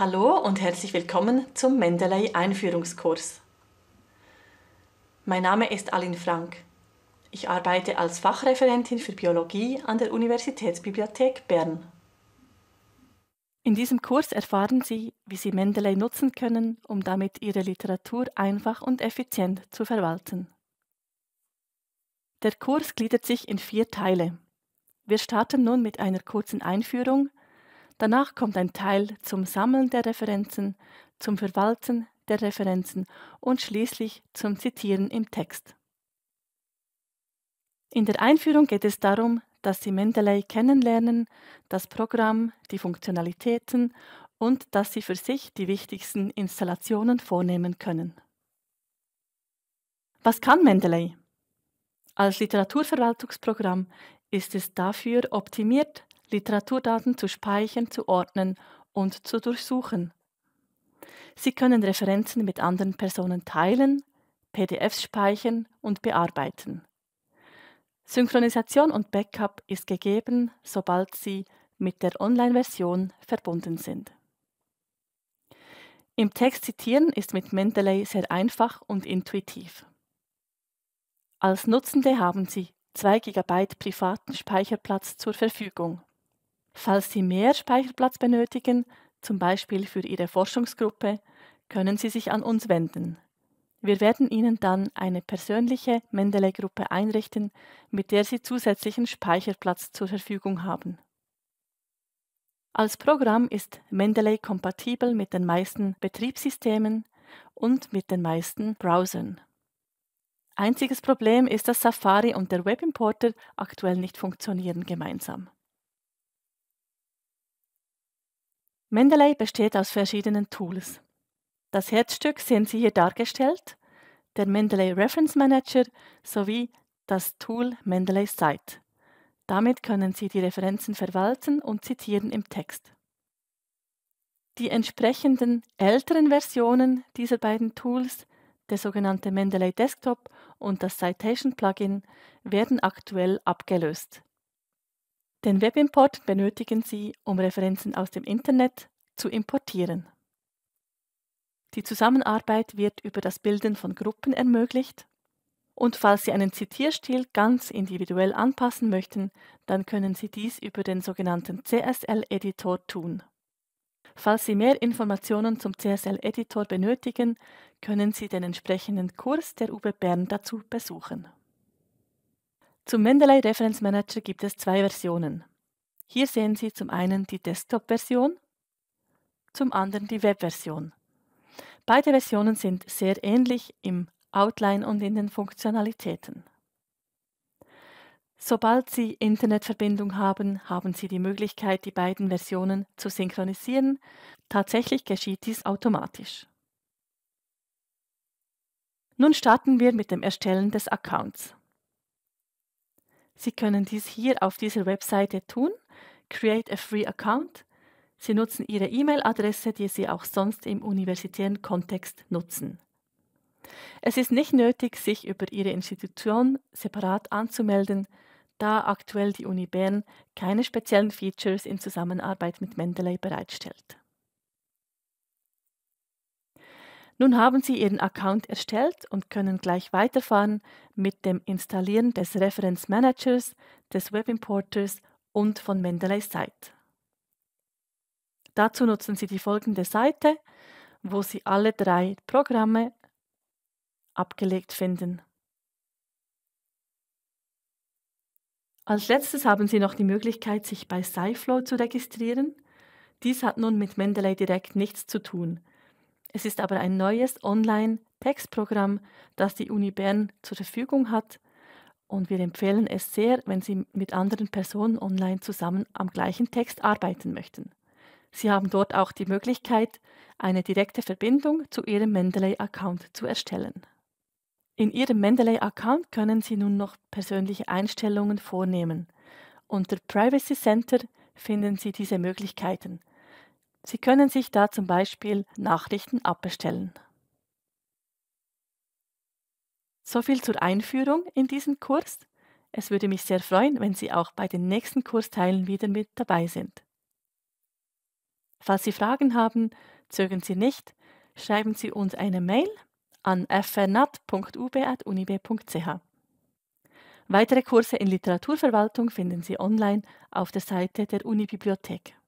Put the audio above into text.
Hallo und herzlich willkommen zum Mendeley Einführungskurs. Mein Name ist Aline Frank. Ich arbeite als Fachreferentin für Biologie an der Universitätsbibliothek Bern. In diesem Kurs erfahren Sie, wie Sie Mendeley nutzen können, um damit Ihre Literatur einfach und effizient zu verwalten. Der Kurs gliedert sich in vier Teile. Wir starten nun mit einer kurzen Einführung, danach kommt ein Teil zum Sammeln der Referenzen, zum Verwalten der Referenzen und schließlich zum Zitieren im Text. In der Einführung geht es darum, dass Sie Mendeley kennenlernen, das Programm, die Funktionalitäten und dass Sie für sich die wichtigsten Installationen vornehmen können. Was kann Mendeley? Als Literaturverwaltungsprogramm ist es dafür optimiert, Literaturdaten zu speichern, zu ordnen und zu durchsuchen. Sie können Referenzen mit anderen Personen teilen, PDFs speichern und bearbeiten. Synchronisation und Backup ist gegeben, sobald sie mit der Online-Version verbunden sind. Im Text zitieren ist mit Mendeley sehr einfach und intuitiv. Als Nutzende haben Sie 2 GB privaten Speicherplatz zur Verfügung. Falls Sie mehr Speicherplatz benötigen, zum Beispiel für Ihre Forschungsgruppe, können Sie sich an uns wenden. Wir werden Ihnen dann eine persönliche Mendeley-Gruppe einrichten, mit der Sie zusätzlichen Speicherplatz zur Verfügung haben. Als Programm ist Mendeley kompatibel mit den meisten Betriebssystemen und mit den meisten Browsern. Einziges Problem ist, dass Safari und der Webimporter aktuell nicht funktionieren gemeinsam. Mendeley besteht aus verschiedenen Tools. Das Herzstück sehen Sie hier dargestellt, der Mendeley Reference Manager sowie das Tool Mendeley Site. Damit können Sie die Referenzen verwalten und zitieren im Text. Die entsprechenden älteren Versionen dieser beiden Tools, der sogenannte Mendeley Desktop und das Citation Plugin, werden aktuell abgelöst. Den Webimport benötigen Sie, um Referenzen aus dem Internet zu importieren. Die Zusammenarbeit wird über das Bilden von Gruppen ermöglicht. Und falls Sie einen Zitierstil ganz individuell anpassen möchten, dann können Sie dies über den sogenannten CSL-Editor tun. Falls Sie mehr Informationen zum CSL-Editor benötigen, können Sie den entsprechenden Kurs der UB Bern dazu besuchen. Zum Mendeley Reference Manager gibt es zwei Versionen. Hier sehen Sie zum einen die Desktop-Version, zum anderen die Web-Version. Beide Versionen sind sehr ähnlich im Outline und in den Funktionalitäten. Sobald Sie Internetverbindung haben, haben Sie die Möglichkeit, die beiden Versionen zu synchronisieren. Tatsächlich geschieht dies automatisch. Nun starten wir mit dem Erstellen des Accounts. Sie können dies hier auf dieser Webseite tun, Create a Free Account, Sie nutzen Ihre E-Mail-Adresse, die Sie auch sonst im universitären Kontext nutzen. Es ist nicht nötig, sich über Ihre Institution separat anzumelden, da aktuell die Uni Bern keine speziellen Features in Zusammenarbeit mit Mendeley bereitstellt. Nun haben Sie Ihren Account erstellt und können gleich weiterfahren mit dem Installieren des Reference Managers, des Webimporters und von Mendeley Site. Dazu nutzen Sie die folgende Seite, wo Sie alle drei Programme abgelegt finden. Als letztes haben Sie noch die Möglichkeit, sich bei SciFlow zu registrieren. Dies hat nun mit Mendeley direkt nichts zu tun. Es ist aber ein neues Online-Textprogramm, das die Uni Bern zur Verfügung hat und wir empfehlen es sehr, wenn Sie mit anderen Personen online zusammen am gleichen Text arbeiten möchten. Sie haben dort auch die Möglichkeit, eine direkte Verbindung zu Ihrem Mendeley-Account zu erstellen. In Ihrem Mendeley-Account können Sie nun noch persönliche Einstellungen vornehmen. Unter Privacy Center finden Sie diese Möglichkeiten. Sie können sich da zum Beispiel Nachrichten abbestellen. So viel zur Einführung in diesen Kurs. Es würde mich sehr freuen, wenn Sie auch bei den nächsten Kursteilen wieder mit dabei sind. Falls Sie Fragen haben, zögern Sie nicht, schreiben Sie uns eine Mail an fnat.ub.unib.ch. Weitere Kurse in Literaturverwaltung finden Sie online auf der Seite der Unibibliothek.